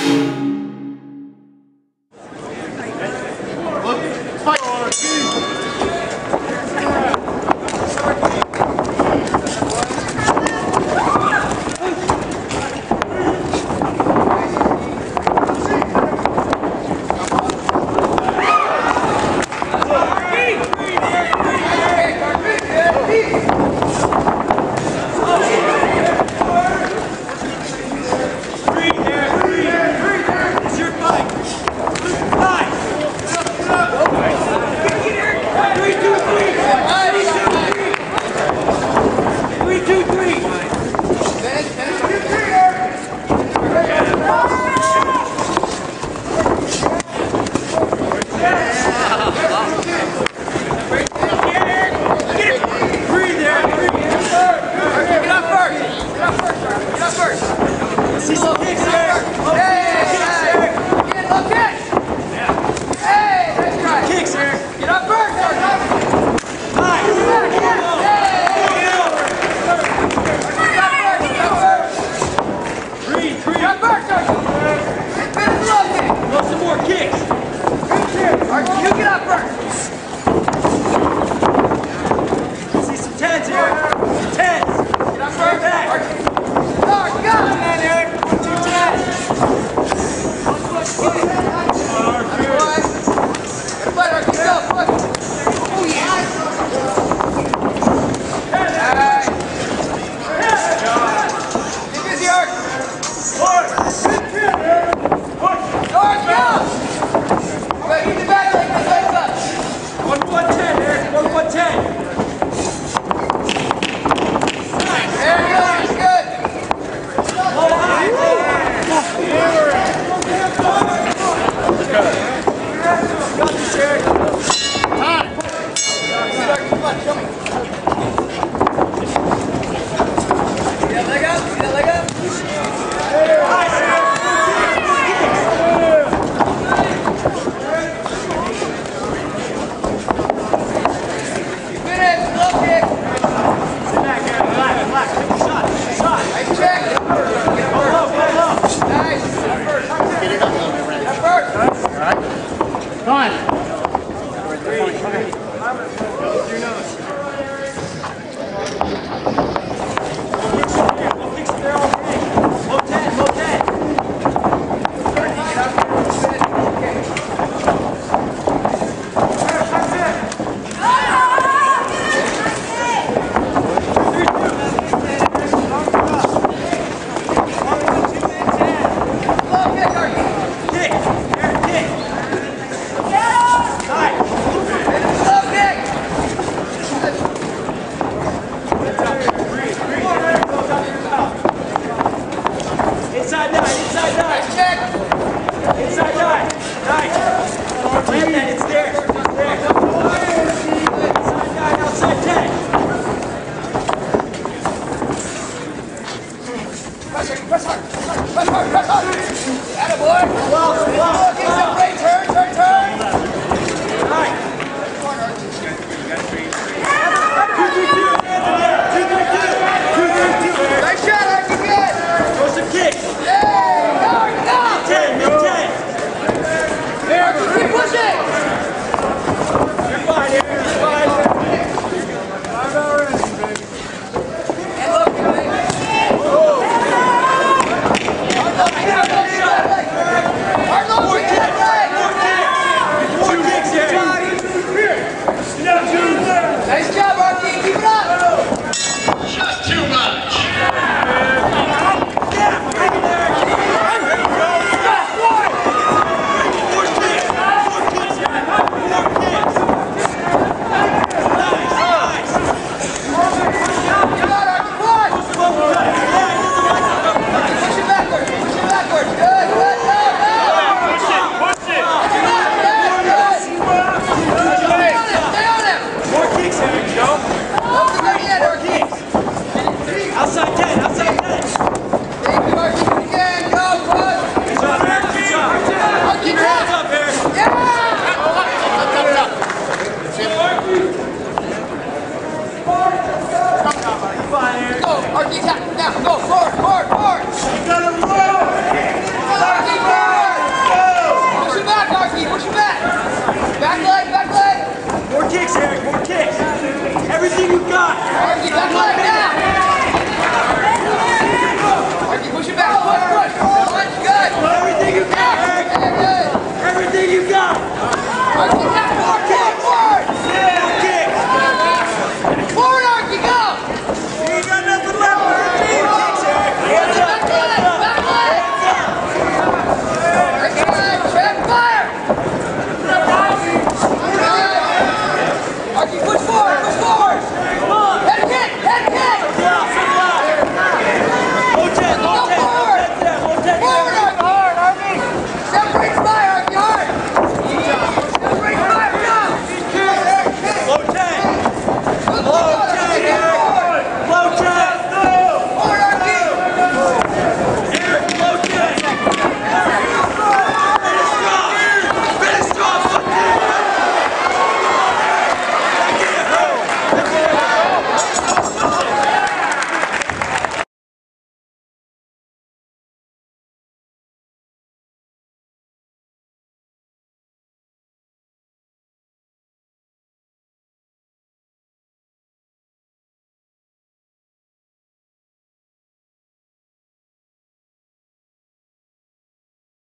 you Press hard, press hard, press hard, press hard. Attaboy. Well, well, well. Outside 10, outside 10. David Martin go, Arky, now, go, forward, forward, forward. You gotta run.